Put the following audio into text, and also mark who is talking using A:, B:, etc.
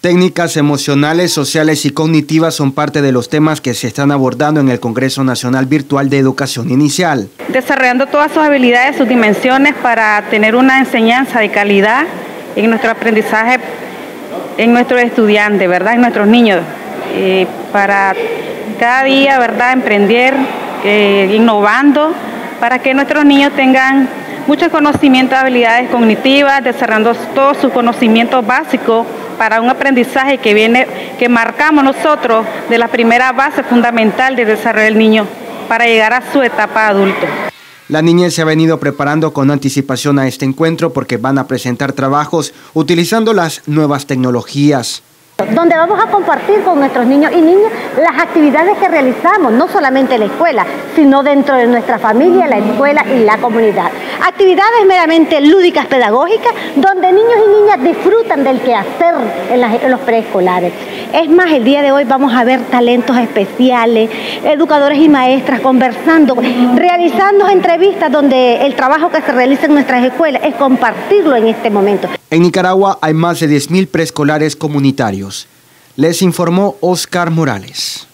A: Técnicas emocionales, sociales y cognitivas son parte de los temas que se están abordando en el Congreso Nacional Virtual de Educación Inicial.
B: Desarrollando todas sus habilidades, sus dimensiones para tener una enseñanza de calidad en nuestro aprendizaje, en nuestros estudiantes, ¿verdad? En nuestros niños, para cada día, ¿verdad? Emprender, eh, innovando, para que nuestros niños tengan muchos conocimientos, habilidades cognitivas, desarrollando todos sus conocimientos básicos para un aprendizaje que viene, que marcamos nosotros de la primera base fundamental de desarrollo del niño para llegar a su etapa adulto.
A: La niña se ha venido preparando con anticipación a este encuentro porque van a presentar trabajos utilizando las nuevas tecnologías
C: donde vamos a compartir con nuestros niños y niñas las actividades que realizamos, no solamente en la escuela, sino dentro de nuestra familia, la escuela y la comunidad. Actividades meramente lúdicas pedagógicas, donde niños y niñas disfrutan del quehacer en, en los preescolares. Es más, el día de hoy vamos a ver talentos especiales, educadores y maestras conversando, realizando entrevistas donde el trabajo que se realiza en nuestras escuelas es compartirlo en este momento.
A: En Nicaragua hay más de 10.000 preescolares comunitarios. Les informó Oscar Morales.